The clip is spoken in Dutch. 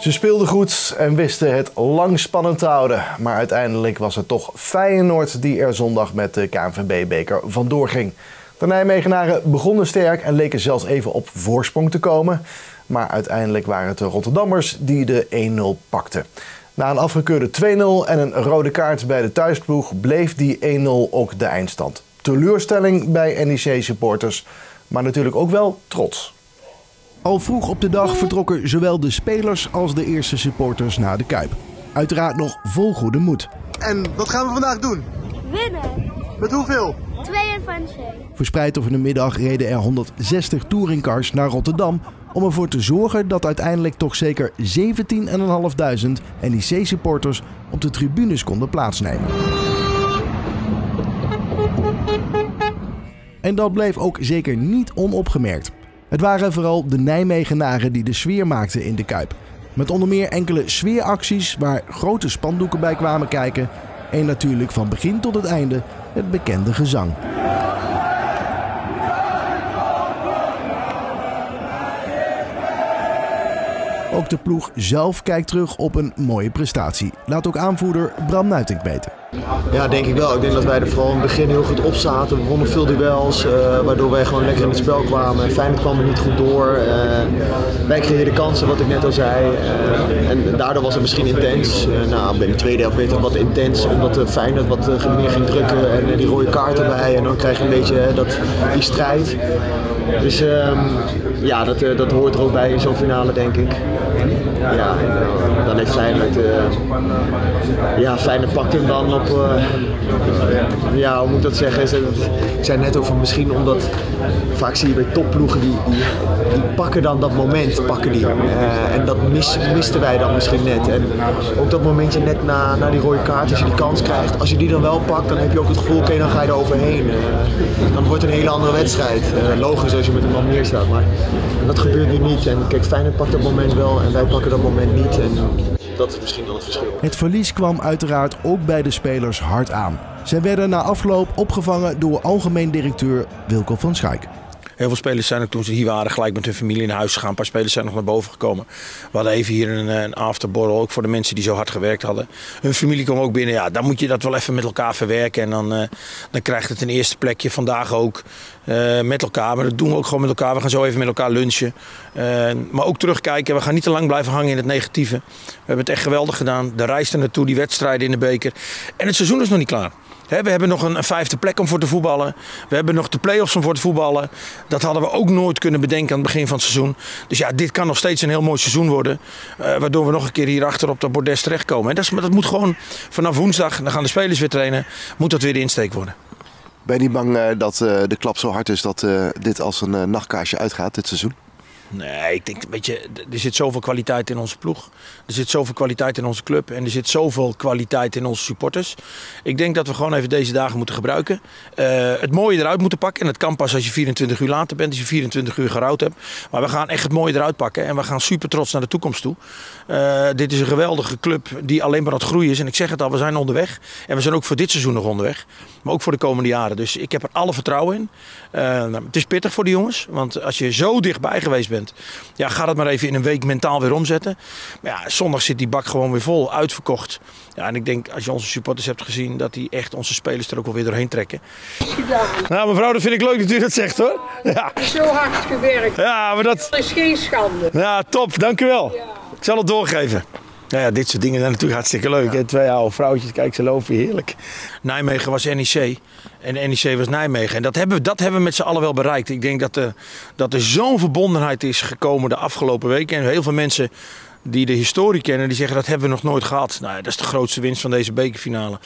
Ze speelden goed en wisten het lang spannend te houden. Maar uiteindelijk was het toch Feyenoord die er zondag met de KNVB-beker vandoor ging. De Nijmegenaren begonnen sterk en leken zelfs even op voorsprong te komen. Maar uiteindelijk waren het de Rotterdammers die de 1-0 pakten. Na een afgekeurde 2-0 en een rode kaart bij de thuisploeg bleef die 1-0 ook de eindstand. Teleurstelling bij NEC-supporters, maar natuurlijk ook wel trots. Al vroeg op de dag vertrokken zowel de spelers als de eerste supporters naar de Kuip. Uiteraard nog vol goede moed. En wat gaan we vandaag doen? Winnen. Met hoeveel? 2 van 2. Verspreid over de middag reden er 160 touringcars naar Rotterdam om ervoor te zorgen dat uiteindelijk toch zeker 17.500 NEC-supporters op de tribunes konden plaatsnemen. En dat bleef ook zeker niet onopgemerkt. Het waren vooral de Nijmegenaren die de sfeer maakten in de Kuip. Met onder meer enkele sfeeracties waar grote spandoeken bij kwamen kijken. En natuurlijk van begin tot het einde het bekende gezang. Ook de ploeg zelf kijkt terug op een mooie prestatie. Laat ook aanvoerder Bram Nuitink weten. Ja, denk ik wel. Ik denk dat wij er vooral in het begin heel goed op zaten. We wonnen veel duels, uh, waardoor wij gewoon lekker in het spel kwamen. Feyenoord kwam er niet goed door. Uh, wij creëerden kansen, wat ik net al zei. Uh, en daardoor was het misschien intens. nou, in de tweede helft werd het wat intens, omdat Feyenoord wat meer ging drukken en die rode kaart erbij. En dan krijg je een beetje dat, die strijd. Dus ehm, ja, dat, dat hoort er ook bij in zo'n finale, denk ik. Ja, en, Feyenoord... ja, Feyenoord pakt hem dan op... ja, hoe moet ik dat zeggen? Ik zei net over misschien omdat... Vaak zie je bij topploegen die, die, pakken dan dat moment, pakken die. Uh, en dat mis, misten wij dan misschien net. En ook dat momentje net na, na die rode kaart, als je die kans krijgt. Als je die dan wel pakt, dan heb je ook het gevoel, oké, dan ga je er overheen. Dan wordt het een hele andere wedstrijd. Logisch als je met een man meer staat. Maar dat gebeurt nu niet. En kijk, Feyenoord pakt dat moment wel en wij pakken dat moment niet. En dat is misschien dan het verschil. Het verlies kwam uiteraard ook bij de spelers hard aan. Zij werden na afloop opgevangen door algemeen directeur Wilco van Schaik. Heel veel spelers zijn toen ze hier waren gelijk met hun familie in huis gegaan. Een paar spelers zijn nog naar boven gekomen. We hadden even hier een, een afterborrel, ook voor de mensen die zo hard gewerkt hadden. Hun familie kwam ook binnen. Ja, dan moet je dat wel even met elkaar verwerken. En dan, uh, dan krijgt het een eerste plekje vandaag ook uh, met elkaar. Maar dat doen we ook gewoon met elkaar. We gaan zo even met elkaar lunchen. Maar ook terugkijken. We gaan niet te lang blijven hangen in het negatieve. We hebben het echt geweldig gedaan. De reis er naartoe, die wedstrijden in de beker. En het seizoen is nog niet klaar we hebben nog een, vijfde plek om voor te voetballen. We hebben nog de play-offs om voor te voetballen. Dat hadden we ook nooit kunnen bedenken aan het begin van het seizoen. Dus ja, dit kan nog steeds een heel mooi seizoen worden. Uh, waardoor we nog een keer hierachter op dat bordes terechtkomen. En dat, moet gewoon vanaf woensdag, dan gaan de spelers weer trainen, moet dat weer de insteek worden. Ben je niet bang uh, dat uh, de klap zo hard is dat dit als een nachtkaarsje uitgaat dit seizoen? Nee, ik denk, weet je, er zit zoveel kwaliteit in onze ploeg. Er zit zoveel kwaliteit in onze club. En er zit zoveel kwaliteit in onze supporters. Ik denk dat we gewoon even deze dagen moeten gebruiken. Uh, het mooie eruit moeten pakken. En dat kan pas als je 24 uur later bent. Als je 24 uur gerouwd hebt. Maar we gaan echt het mooie eruit pakken. En we gaan super trots naar de toekomst toe. Uh, dit is een geweldige club die alleen maar aan het groeien is. En ik zeg het al, we zijn onderweg. En we zijn ook voor dit seizoen nog onderweg. Maar ook voor de komende jaren. Dus ik heb er alle vertrouwen in. Uh, het is pittig voor de jongens. Want als je zo dichtbij geweest bent ja, ga dat maar even in een week mentaal weer omzetten. Maar ja, zondag zit die bak gewoon weer vol, uitverkocht. Ja, en ik denk, als je onze supporters hebt gezien, dat die echt onze spelers er ook wel weer doorheen trekken. Nou, mevrouw, dat vind ik leuk dat u dat zegt hoor. Ja. Zo hard gewerkt. Ja, maar dat... dat is geen schande. Ja, top, dank u wel. Ja. Ik zal het doorgeven. Nou ja, dit soort dingen zijn natuurlijk hartstikke leuk. Hè? Twee oude vrouwtjes, kijk, ze lopen heerlijk. Nijmegen was NEC en NEC was Nijmegen. En dat hebben we, dat hebben we met z'n allen wel bereikt. Ik denk dat, er, dat er zo'n verbondenheid is gekomen de afgelopen weken. En heel veel mensen die de historie kennen, die zeggen dat hebben we nog nooit gehad. Nou, dat is de grootste winst van deze bekerfinale.